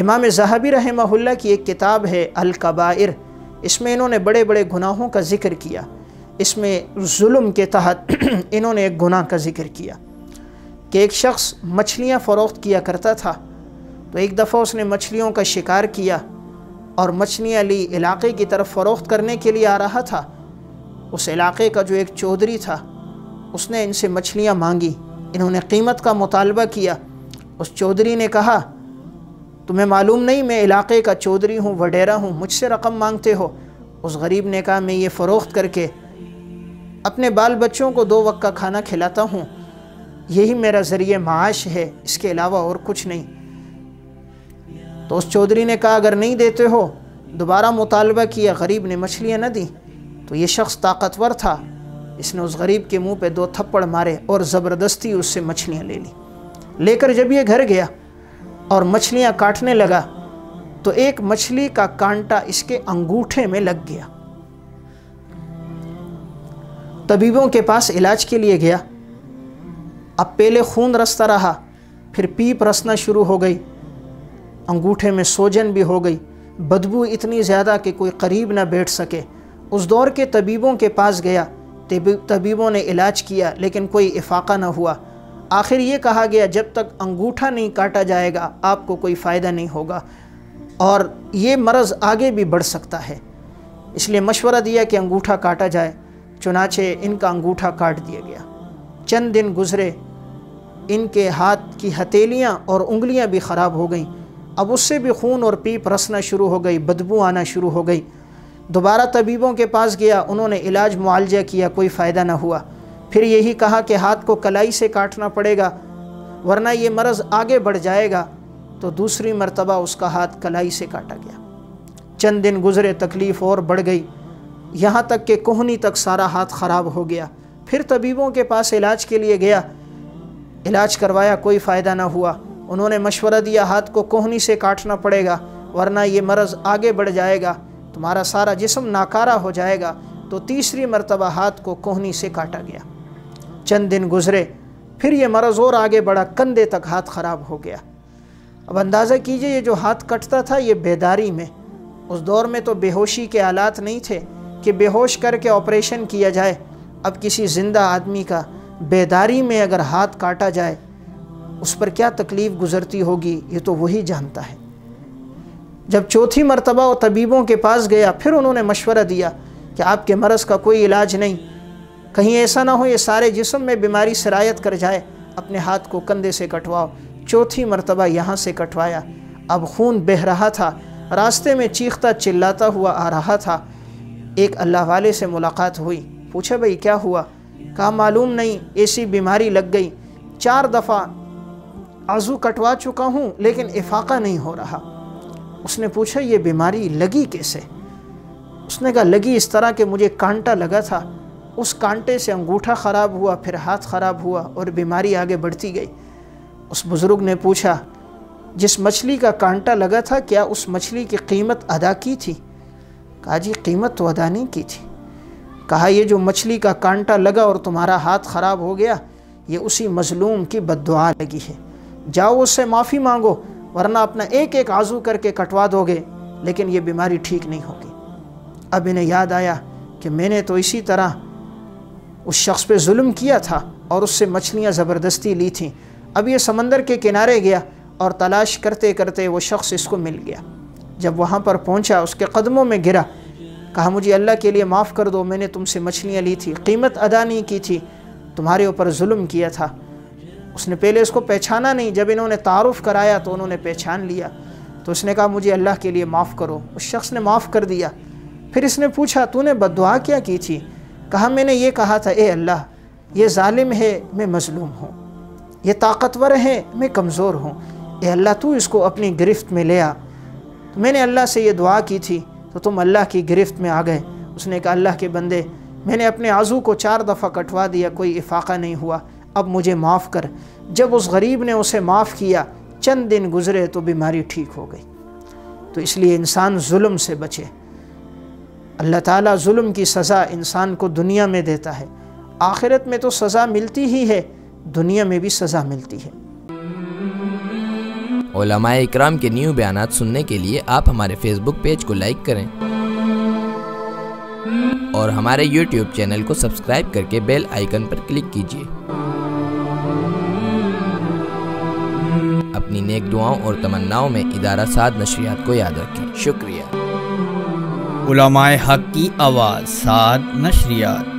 इमाम जहाबी रहमहुल्ला की एक किताब है अलकबाइर। इसमें इन्होंने बड़े बड़े गुनाहों का ज़िक्र किया। इसमें जुल्म के तहत इन्होंने एक गुनाह का ज़िक्र किया कि एक शख्स मछलियाँ फ़रोख्त किया करता था। तो एक दफ़ा उसने मछलियों का शिकार किया और मछलियाँ ली इलाके की तरफ़ फ़रोख्त करने के लिए आ रहा था। उस इलाके का जो एक चौधरी था, उसने इनसे मछलियाँ मांगी। इन्होंने कीमत का मुतालबा किया। उस चौधरी ने कहा तुम्हें मालूम नहीं, मैं इलाके का चौधरी हूँ, वडेरा हूँ, मुझसे रकम मांगते हो। उस गरीब ने कहा, मैं ये फ़रोख्त करके अपने बाल बच्चों को दो वक्त का खाना खिलाता हूँ। यही मेरा ज़रिए माश है, इसके अलावा और कुछ नहीं। तो उस चौधरी ने कहा, अगर नहीं देते हो, दोबारा मुतालबा किया, गरीब ने मछलियाँ न दी तो ये शख्स ताकतवर था। इसने उस गरीब के मुँह पे दो थप्पड़ मारे और ज़बरदस्ती उससे मछलियाँ ले ली। लेकर जब ये घर गया और मछलियाँ काटने लगा तो एक मछली का कांटा इसके अंगूठे में लग गया। तबीबों के पास इलाज के लिए गया। अब पहले खून रसता रहा, फिर पीप रसना शुरू हो गई। अंगूठे में सोजन भी हो गई। बदबू इतनी ज़्यादा कि कोई करीब ना बैठ सके। उस दौर के तबीबों के पास गया। तबीबों ने इलाज किया, लेकिन कोई इफाक़ा ना हुआ। आखिर ये कहा गया, जब तक अंगूठा नहीं काटा जाएगा, आपको कोई फ़ायदा नहीं होगा। और ये मरज़ आगे भी बढ़ सकता है। इसलिए मशवरा दिया कि अंगूठा काटा जाए, चुनाचे इनका अंगूठा काट दिया गया। चंद दिन गुज़रे, इनके हाथ की हथेलियाँ और उंगलियाँ भी ख़राब हो गईं। अब उससे भी खून और पीप रसना शुरू हो गई, बदबू आना शुरू हो गई। दोबारा तबीबों के पास गया, उन्होंने इलाज मुआलजा किया, कोई फ़ायदा ना हुआ। फिर यही कहा कि हाथ को कलाई से काटना पड़ेगा, वरना ये मर्ज़ आगे बढ़ जाएगा। तो दूसरी मरतबा उसका हाथ कलाई से काटा गया। चंद दिन गुज़रे, तकलीफ़ और बढ़ गई। यहाँ तक कि कोहनी तक सारा हाथ ख़राब हो गया। फिर तबीबों के पास इलाज के लिए गया। इलाज करवाया, कोई फ़ायदा ना हुआ। उन्होंने मशवरा दिया, हाथ को कोहनी से काटना पड़ेगा, वरना ये मरज़ आगे बढ़ जाएगा। तुम्हारा सारा जिसम नाकारा हो जाएगा। तो तीसरी मरतबा हाथ को कोहनी से काटा गया। चंद दिन गुज़रे, फिर ये मरज़ और आगे बढ़ा, कंधे तक हाथ ख़राब हो गया। अब अंदाज़ा कीजिए, ये जो हाथ कटता था, ये बेदारी में। उस दौर में तो बेहोशी के आलात नहीं थे कि बेहोश करके ऑपरेशन किया जाए। अब किसी ज़िंदा आदमी का बेदारी में अगर हाथ काटा जाए, उस पर क्या तकलीफ़ गुज़रती होगी, ये तो वही जानता है। जब चौथी मरतबा वो तबीबों के पास गया, फिर उन्होंने मशवरा दिया कि आपके मरज़ का कोई इलाज नहीं। कहीं ऐसा ना हो ये सारे जिसम में बीमारी सरायत कर जाए, अपने हाथ को कंधे से कटवाओ, चौथी मरतबा यहाँ से कटवाया। अब खून बह रहा था, रास्ते में चीखता चिल्लाता हुआ आ रहा था। एक अल्लाह वाले से मुलाकात हुई, पूछा, भाई, क्या हुआ? कहा, मालूम नहीं, ऐसी बीमारी लग गई। चार दफ़ा आजू कटवा चुका हूँ, लेकिन इफाका नहीं हो रहा। उसने पूछा, ये बीमारी लगी कैसे? उसने कहा, लगी इस तरह के मुझे कांटा लगा था उस कांटे से अंगूठा ख़राब हुआ, फिर हाथ ख़राब हुआ और बीमारी आगे बढ़ती गई। उस बुज़ुर्ग ने पूछा, जिस मछली का कांटा लगा था, क्या उस मछली की कीमत अदा की थी? कहा, जी, कीमत तो अदा नहीं की थी। कहा, ये जो मछली का कांटा लगा और तुम्हारा हाथ ख़राब हो गया, ये उसी मज़लूम की बददुआ लगी है। जाओ, उससे माफ़ी मांगो, वरना अपना एक एक आजू करके कटवा दोगे, लेकिन ये बीमारी ठीक नहीं होगी। अब इन्हें याद आया कि मैंने तो इसी तरह उस शख्स पे जुल्म किया था और उससे मछलियाँ ज़बरदस्ती ली थीं। अब ये समंदर के किनारे गया और तलाश करते करते वो शख्स इसको मिल गया। जब वहाँ पर पहुँचा, उसके कदमों में गिरा। कहा, मुझे अल्लाह के लिए माफ़ कर दो, मैंने तुमसे मछलियाँ ली थी, कीमत अदा नहीं की थी, तुम्हारे ऊपर जुल्म किया था। उसने पहले उसको पहचाना नहीं, जब इन्होंने तारुफ़ कराया तो उन्होंने पहचान लिया। तो उसने कहा, मुझे अल्लाह के लिए माफ़ करो। उस शख्स ने माफ़ कर दिया। फिर इसने पूछा, तूने बदुआ क्या की थी? कहा, मैंने ये कहा था, ए अल्लाह, ये ालिम है, मैं मज़लूम हूँ। ये ताकतवर है, मैं कमज़ोर हूँ। ए अल्लाह, तू इसको अपनी गिरफ्त में ले आ। तो मैंने अल्लाह से ये दुआ की थी तो तुम अल्लाह की गिरफ्त में आ गए। उसने कहा, अल्लाह के बंदे, मैंने अपने आजू को चार दफ़ा कटवा दिया, कोई इफाक़ा नहीं हुआ। अब मुझे माफ़ कर। जब उस गरीब ने उसे माफ़ किया, चंद दिन गुज़रे तो बीमारी ठीक हो गई। तो इसलिए इंसान जुल्म से बचे। अल्लाह ताला जुल्म की सज़ा इंसान को दुनिया में देता है। आखिरत में तो सज़ा मिलती ही है, दुनिया में भी सज़ा मिलती है। इकराम के न्यू बयान सुनने के लिए आप हमारे फेसबुक पेज को लाइक करें। और हमारे यूट्यूब चैनल को सब्सक्राइब करके बेल आइकन पर क्लिक कीजिए। अपनी नेक दुआओं और तमन्नाओं में इदारा साद नशरियात को याद रखें। शुक्रिया। उलमाए हक की आवाज़ सात नशरियात।